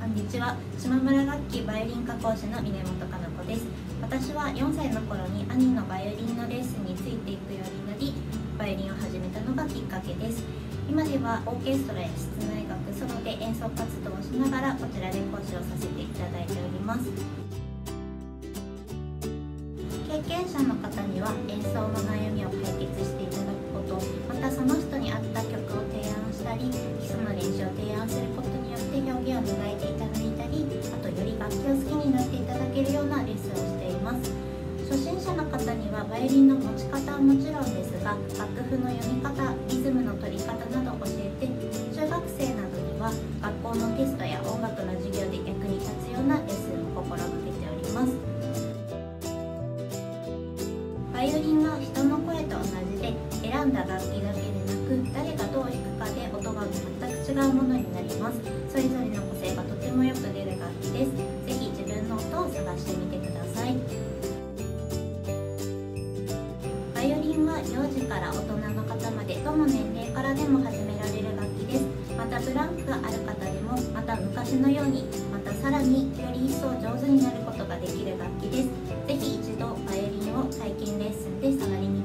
こんにちは。島村楽器バイオリン科講師の峰本かな子です。私は4歳の頃に兄のバイオリンのレッスについていくようになりバイオリンを始めたのがきっかけです。今ではオーケストラや室内楽ソロで演奏活動をしながらこちらで講師をさせていただいております。経験者の方には演奏の悩みを解決していただくことまたその人に合った曲を提案したり基礎の練習を提案することによって表現を磨いて楽器を好きになっていただけるようなレッスンをしています初心者の方にはバイオリンの持ち方はもちろんですが楽譜の読み方リズムの取り方などを教えて中学生などには学校のテストや音楽の授業で役に立つようなレッスンを心がけております。バイオリンは人の声と同じで選んだ楽器だけでなく誰がどう弾くかで音が全く違うものになります。幼児から大人の方までどの年齢からでも始められる楽器です。またブランクがある方でもまた昔のようにまたさらにより一層上手になることができる楽器です。是非一度バイオリンを体験レッスンで触りに